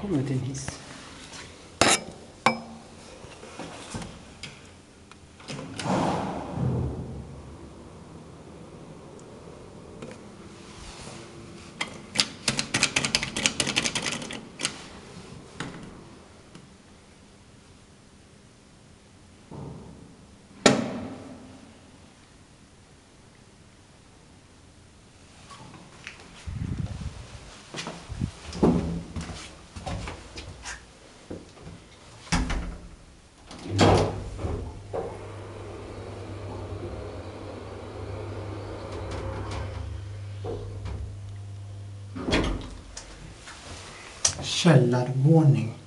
como é, eu tenho? Källarvåning.